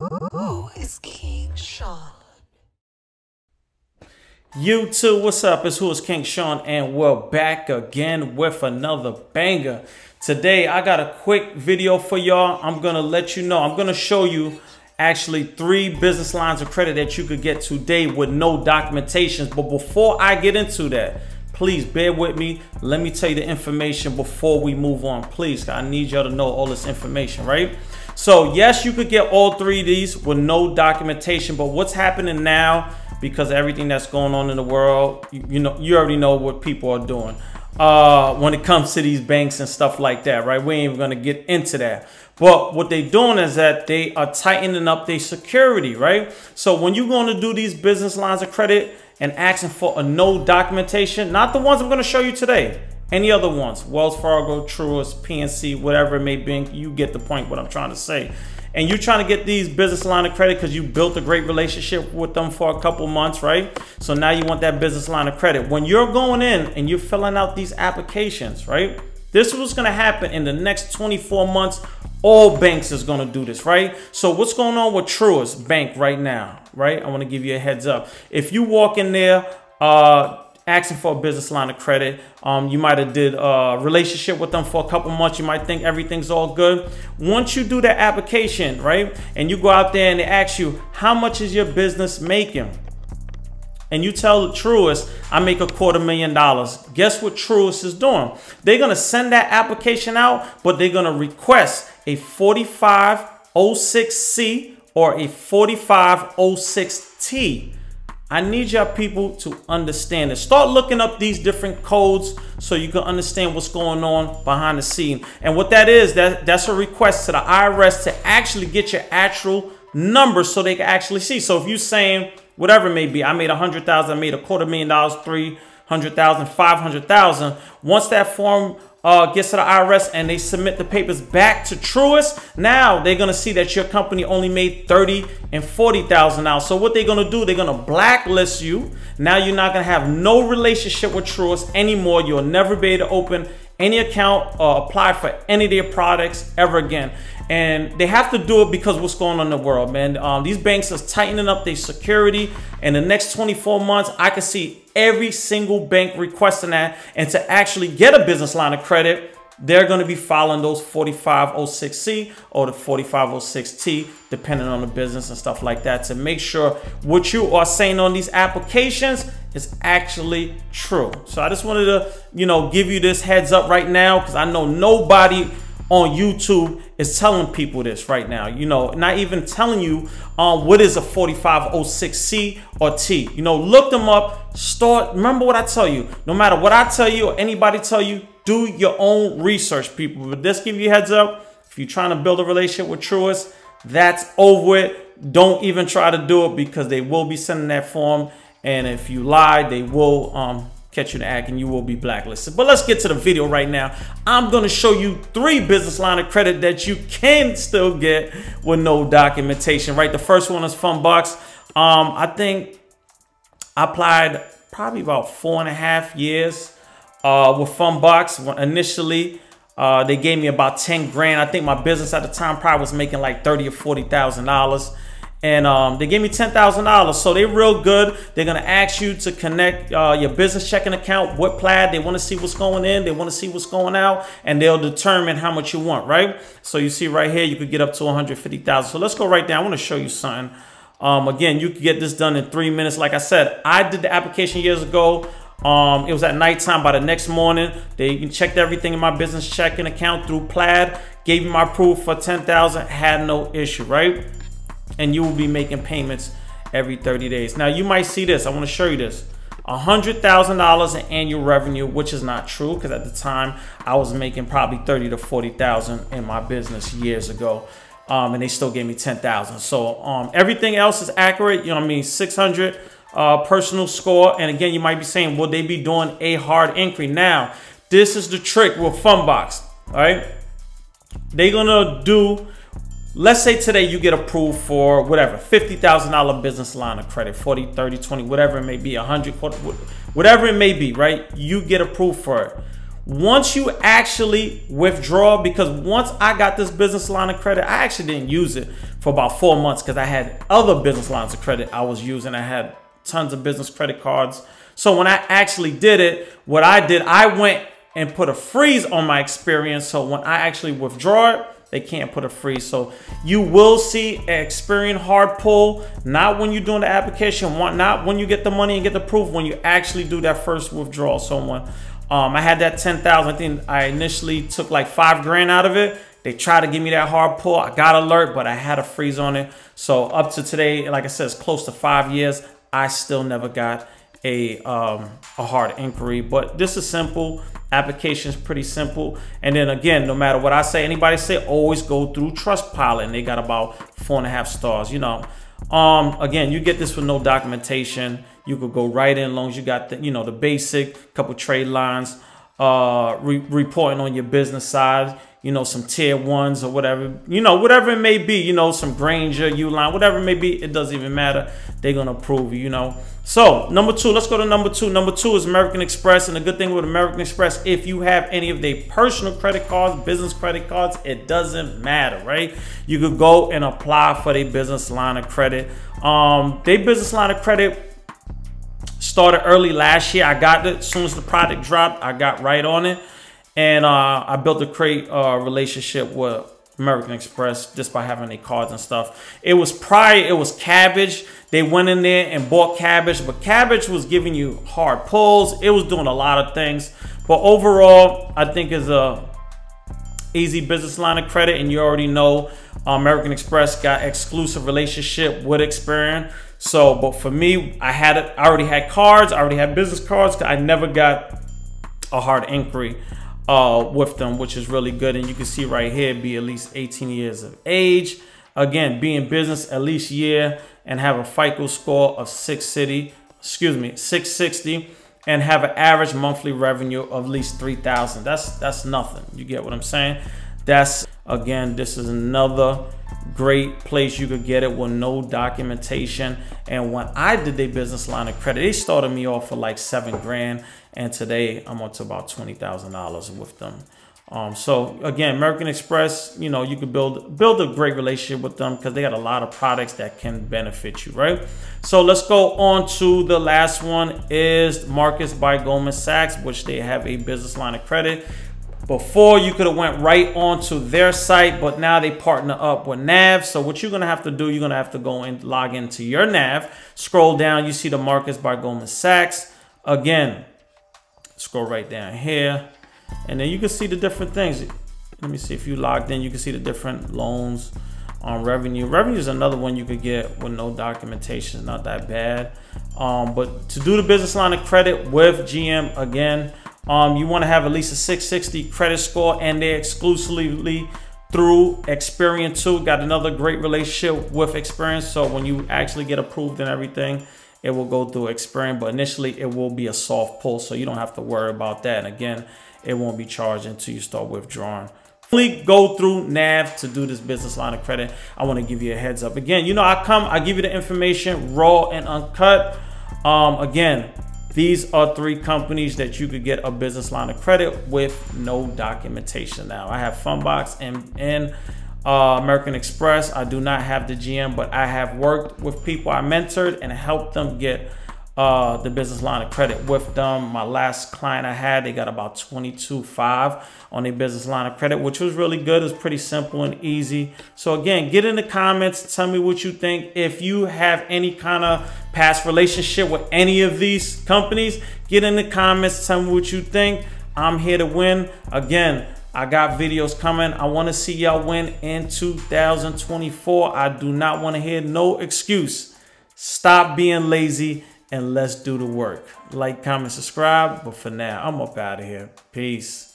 Who is King Shawn? YouTube, what's up? It's Who is King Shawn, and we're back again with another banger. Today, I got a quick video for y'all. I'm gonna let you know, I'm gonna show you actually three business lines of credit that you could get today with no documentations. But before I get into that, please bear with me. Let me tell you the information before we move on. Please, I need y'all to know all this information, right? So yes, you could get all three of these with no documentation, but what's happening now because everything that's going on in the world, you, you know, you already know what people are doing uh, when it comes to these banks and stuff like that, right? We ain't even gonna get into that. But what they doing is that they are tightening up their security, right? So when you're gonna do these business lines of credit and asking for a no documentation, not the ones I'm gonna show you today, any other ones, Wells Fargo, Truist, PNC, whatever it may be, you get the point what I'm trying to say. And you're trying to get these business line of credit because you built a great relationship with them for a couple months, right? So now you want that business line of credit. When you're going in and you're filling out these applications, right? This is what's going to happen in the next 24 months. All banks is going to do this, right? So what's going on with Truist Bank right now, right? I want to give you a heads up. If you walk in there, uh, asking for a business line of credit. Um, you might have did a relationship with them for a couple months. You might think everything's all good. Once you do that application, right, and you go out there and they ask you, how much is your business making? And you tell Truist, I make a quarter million dollars. Guess what Truist is doing? They're going to send that application out, but they're going to request a 4506C or a 4506T. I need y'all people to understand it. Start looking up these different codes so you can understand what's going on behind the scene. And what that is, that, that's a request to the IRS to actually get your actual numbers so they can actually see. So if you're saying whatever it may be, I made a hundred thousand, I made a quarter million dollars, three hundred thousand, five hundred thousand. Once that form uh, gets to the IRS and they submit the papers back to Truist, now they're gonna see that your company only made thirty and forty thousand now. So what they're gonna do? They're gonna blacklist you. Now you're not gonna have no relationship with Truist anymore. You'll never be able to open any account or apply for any of their products ever again. And they have to do it because what's going on in the world, man. Um, these banks are tightening up their security. In the next 24 months, I can see every single bank requesting that. And to actually get a business line of credit, they're going to be following those 4506C or the 4506T, depending on the business and stuff like that, to make sure what you are saying on these applications is actually true. So I just wanted to, you know, give you this heads up right now because I know nobody on YouTube is telling people this right now. You know, not even telling you um, what is a 4506C or T. You know, look them up. Start. Remember what I tell you. No matter what I tell you or anybody tell you, do your own research, people. But this give you heads up. If you're trying to build a relationship with Truist, that's over it. Don't even try to do it because they will be sending that form. And if you lie, they will um, catch you in the act and you will be blacklisted. But let's get to the video right now. I'm going to show you three business line of credit that you can still get with no documentation, right? The first one is Fundbox. Um, I think I applied probably about four and a half years uh, with Fundbox. Initially, uh, they gave me about 10 grand. I think my business at the time probably was making like 30 or $40,000 and um, they gave me ten thousand dollars. So they're real good. They're gonna ask you to connect uh, your business checking account with Plaid. They want to see what's going in. They want to see what's going out, and they'll determine how much you want. Right. So you see right here, you could get up to one hundred fifty thousand. So let's go right there. I want to show you something. Um, again, you can get this done in three minutes. Like I said, I did the application years ago. Um, it was at nighttime. By the next morning, they checked everything in my business checking account through Plaid. Gave me my proof for ten thousand. Had no issue. Right and you will be making payments every 30 days. Now you might see this. I want to show you this. $100,000 in annual revenue, which is not true because at the time I was making probably 30 to 40,000 in my business years ago. Um, and they still gave me 10,000. So um, everything else is accurate. You know I mean? 600 uh, personal score. And again, you might be saying, will they be doing a hard inquiry? Now, this is the trick with Fundbox, all right? They're going to do let's say today you get approved for whatever $50,000 business line of credit 40 30 20 whatever it may be 100 whatever it may be right you get approved for it once you actually withdraw, because once I got this business line of credit, I actually didn't use it for about four months because I had other business lines of credit I was using. I had tons of business credit cards. So when I actually did it, what I did, I went and put a freeze on my Experian. So when I actually withdraw it, they can't put a freeze. So you will see an Experian hard pull, not when you're doing the application, not when you get the money and get the proof, when you actually do that first withdrawal. Someone, um, I had that 10,000, I think I initially took like five grand out of it. They tried to give me that hard pull. I got alert, but I had a freeze on it. So up to today, like I said, it's close to five years. I still never got a um, a hard inquiry. But this is simple. Application is pretty simple. And then again, no matter what I say, anybody say, always go through Trustpilot. And they got about four and a half stars. You know, um, again, you get this with no documentation. You could go right in, as long as you got the, you know, the basic couple trade lines, uh, re reporting on your business side you know, some tier ones or whatever, you know, whatever it may be, you know, some Grainger, Uline, whatever it may be, it doesn't even matter. They're to approve you, you know. So, number two, let's go to number two. Number two is American Express. And the good thing with American Express, if you have any of their personal credit cards, business credit cards, it doesn't matter, right? You could go and apply for their business line of credit. Um, their business line of credit started early last year. I got it as soon as the product dropped, I got right on it. And uh, I built a great uh, relationship with American Express just by having their cards and stuff. It was prior, it was Kabbage. They went in there and bought Kabbage, but Kabbage was giving you hard pulls. It was doing a lot of things. But overall, I think is a easy business line of credit. And you already know uh, American Express got exclusive relationship with Experian. So, but for me, I had it. I already had cards. I already had business cards. I never got a hard inquiry uh, with them, which is really good. And you can see right here, be at least 18 years of age. Again, be in business at least year and have a FICO score of 660, excuse me, 660 and have an average monthly revenue of at least 3000 that's that's nothing you get what i'm saying that's again this is another great place you could get it with no documentation and when i did their business line of credit they started me off for like seven grand and today I'm up to about twenty thousand dollars with them. Um, so again, American Express, you know, you could build build a great relationship with them because they got a lot of products that can benefit you, right? So let's go on to the last one is Marcus by Goldman Sachs, which they have a business line of credit. Before you could have went right onto their site, but now they partner up with Nav. So what you're gonna have to do, you're gonna have to go and log into your Nav. Scroll down, you see the Marcus by Goldman Sachs. Again, Scroll right down here. And then you can see the different things. Let me see if you logged in, you can see the different loans on revenue. Revenue is another one you could get with no documentation. not that bad. Um, but to do the business line of credit with GM, again, um, you want to have at least a 660 credit score and they're exclusively through Experian too. Got another great relationship with Experian. So when you actually get approved and everything, it will go through Experian, but initially it will be a soft pull, so you don't have to worry about that. And again, it won't be charged until you start withdrawing. Only go through NAV to do this business line of credit. I want to give you a heads up. Again, you know, I come, I give you the information raw and uncut. Um, again, these are three companies that you could get a business line of credit with no documentation. Now, I have Fundbox and, and uh, American Express. I do not have the GM, but I have worked with people I mentored and helped them get uh, the business line of credit with them. My last client I had, they got about 22.5 on their business line of credit, which was really good. It's pretty simple and easy. So again, get in the comments. Tell me what you think. If you have any kind of past relationship with any of these companies, get in the comments. Tell me what you think. I'm here to win. Again, I got videos coming. I want to see y'all win in 2024. I do not want to hear no excuse. Stop being lazy and let's do the work. Like, comment, subscribe. But for now, I'm up out of here. Peace.